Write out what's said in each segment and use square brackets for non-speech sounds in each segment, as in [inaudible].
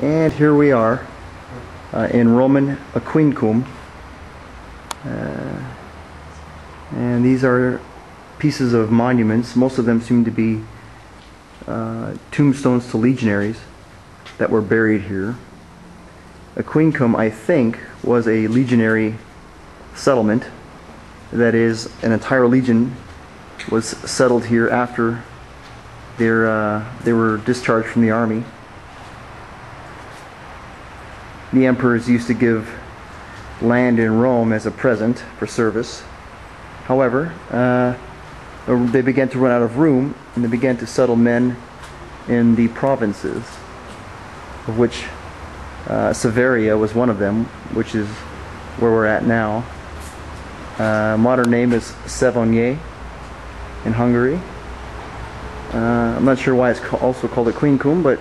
And here we are uh, in Roman Aquincum. Uh, and these are pieces of monuments. Most of them seem to be uh, tombstones to legionaries that were buried here. Aquincum, I think, was a legionary settlement. That is, an entire legion was settled here after their, uh, they were discharged from the army. The emperors used to give land in Rome as a present for service. However, uh, they began to run out of room and they began to settle men in the provinces, of which uh, Severia was one of them, which is where we're at now. Uh, modern name is Sevonye in Hungary. Uh, I'm not sure why it's also called a Aquincum, but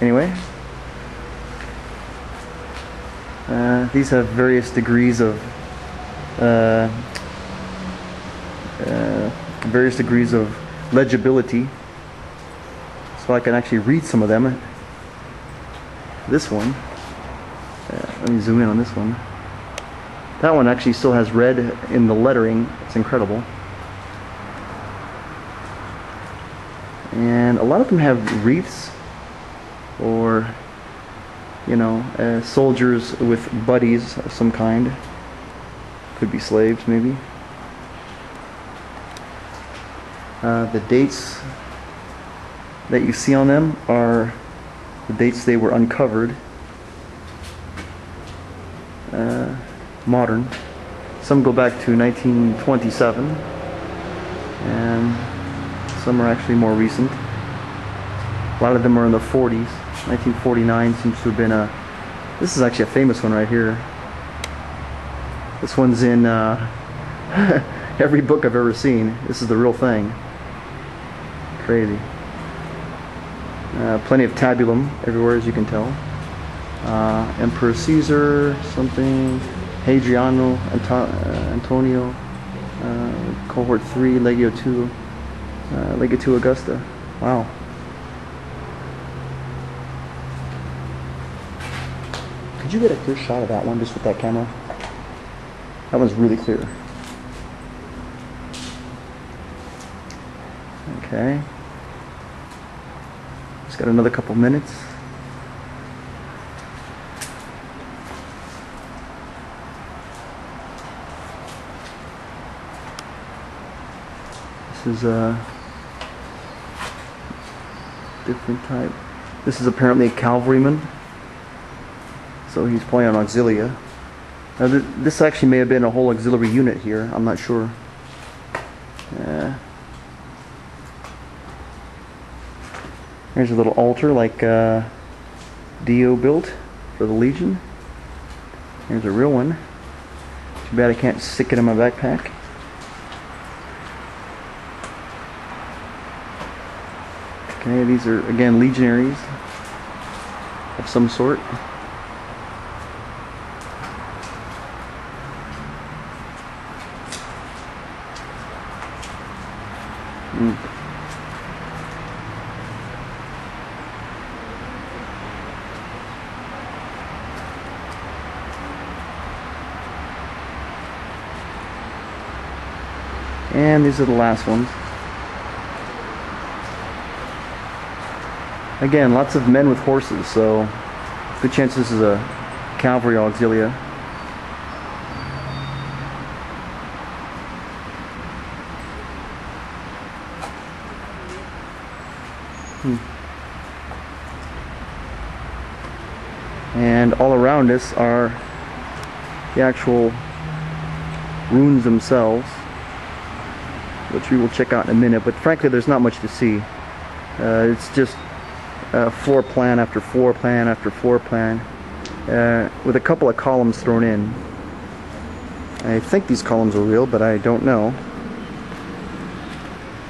anyway. Uh, these have various degrees of uh, uh, various degrees of legibility, so I can actually read some of them. This one, uh, let me zoom in on this one. That one actually still has red in the lettering. It's incredible. And a lot of them have wreaths or, you know, uh, soldiers with buddies of some kind. Could be slaves, maybe. Uh, the dates that you see on them are the dates they were uncovered. Uh, modern. Some go back to 1927, and some are actually more recent. A lot of them are in the 40s. 1949 seems to have been a. This is actually a famous one right here. This one's in uh, [laughs] every book I've ever seen. This is the real thing. Crazy. Uh, plenty of tabulum everywhere, as you can tell. Uh, Emperor Caesar, something. Hadriano, Anto- uh, Antonio, uh, Cohort 3, Legio 2, uh, Legio 2 Augusta. Wow. Could you get a clear shot of that one just with that camera? That one's really clear. Okay. Just got another couple minutes. This is a different type. This is apparently a cavalryman. So he's playing on auxilia. Now th- this actually may have been a whole auxiliary unit here. I'm not sure. Uh, there's a little altar like uh, Dio built for the Legion. Here's a real one. Too bad I can't stick it in my backpack. Okay, these are again legionaries of some sort. Mm. And these are the last ones. Again, lots of men with horses, so good chance this is a cavalry auxilia. And all around us are the actual ruins themselves, which we will check out in a minute. But frankly, there's not much to see. Uh, it's just uh, floor plan after floor plan after floor plan uh, with a couple of columns thrown in. I think these columns are real, but I don't know.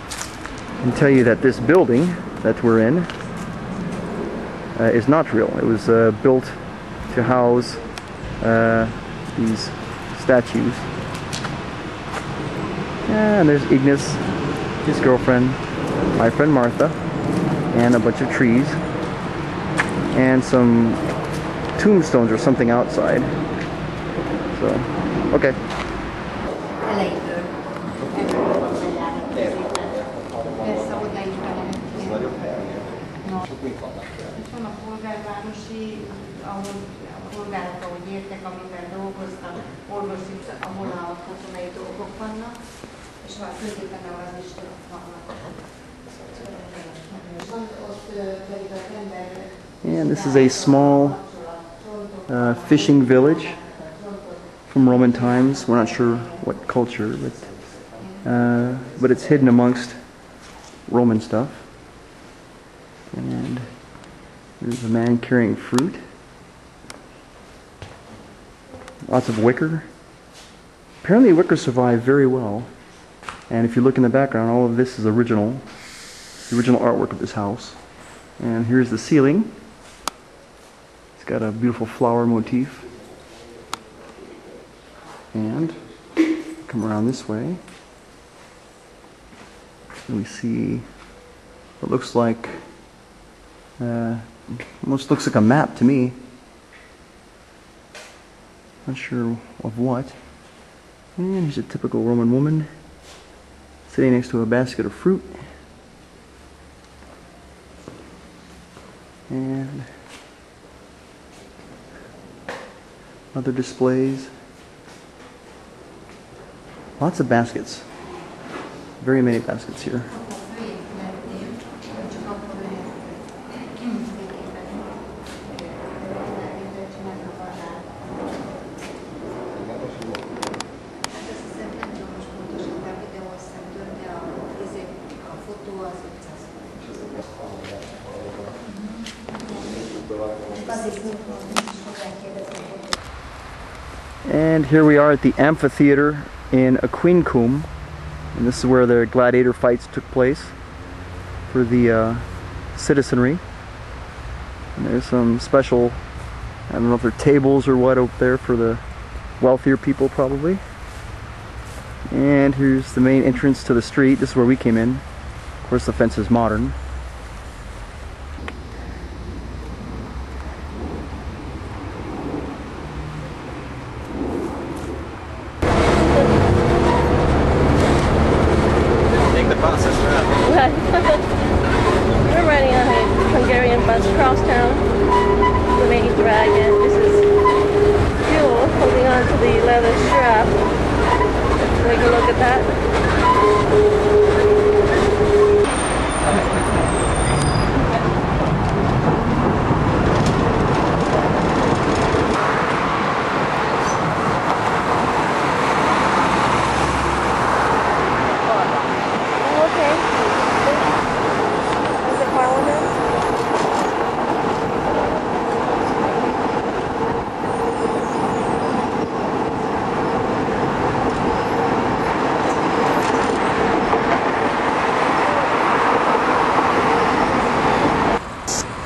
I can tell you that this building that we're in uh, is not real. It was uh, built to house uh, these statues. And there's Ignace, his girlfriend, my friend Martha, and a bunch of trees. and some tombstones or something outside. So, okay. elejétől. Persze, odáig felejteni. Na. Itt van a polgárvárosi, ahol értek, amiben dolgoztam, orvosi, ahol a katonai dolgok vannak, és az is vannak. And this is a small uh, fishing village from Roman times. We're not sure what culture, but uh, but it's hidden amongst Roman stuff. And there's a man carrying fruit. Lots of wicker. Apparently, wicker survived very well. And if you look in the background, all of this is original, the original artwork of this house. And here's the ceiling. It's got a beautiful flower motif. And come around this way. And we see what looks like, uh, almost looks like a map to me. Not sure of what. And here's a typical Roman woman sitting next to a basket of fruit. And other displays. Lots of baskets. Very many baskets here. And here we are at the amphitheater in Aquincum. And this is where the gladiator fights took place for the uh, citizenry. And there's some special, I don't know if they're tables or what up there for the wealthier people probably. And here's the main entrance to the street. This is where we came in. Of course, the fence is modern. Take the bus, it's around. We're riding on a Hungarian bus across town. The main dragon. This is Fuel holding on to the leather strap. Let's take a look at that. Oh, okay. Is it Parliament?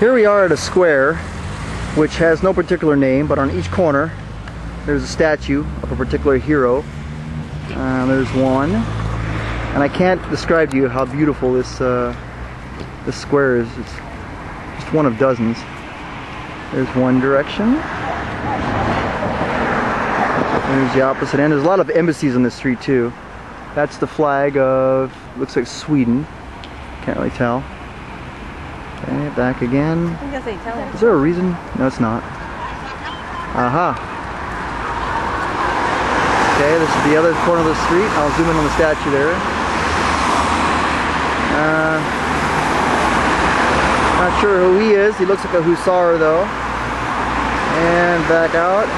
Here we are at a square which has no particular name, but on each corner there's a statue of a particular hero. Uh, there's one, and I can't describe to you how beautiful this uh, this square is. It's just one of dozens. There's one direction. There's the opposite end. There's a lot of embassies on this street too. That's the flag of looks like Sweden. Can't really tell. Okay, back again. I guess they tell Is there a reason? No, it's not. Aha. Okay, this is the other corner of the street. I'll zoom in on the statue there. Uh, not sure who he is. He looks like a hussar though. And back out.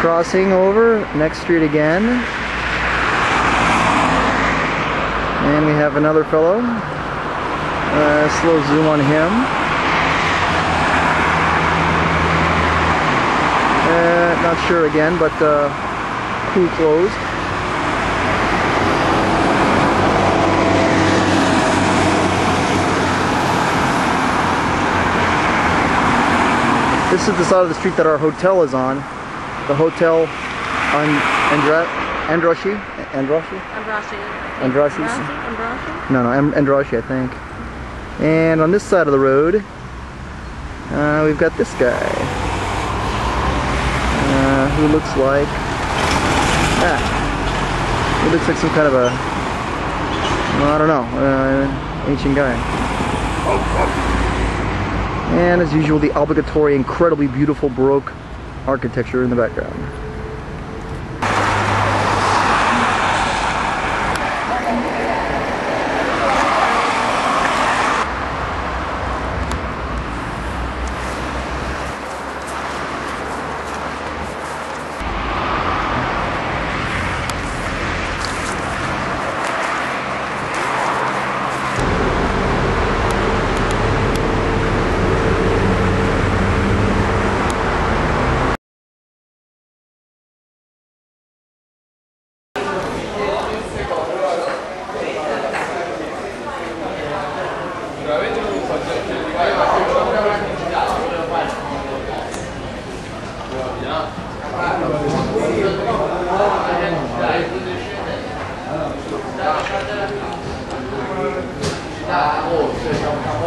Crossing over, next street again. And we have another fellow. Uh, slow zoom on him. Uh, not sure again, but uh, cool closed. This is the side of the street that our hotel is on. The hotel on Andra- Androshi? Androshi? Andrashi? Ambrashi? Ambrashi? No, no, Andrashi, I think. And on this side of the road, uh, we've got this guy, uh, who looks like ah, he looks like some kind of a well, I don't know, uh, ancient guy. And as usual, the obligatory, incredibly beautiful Baroque architecture in the background.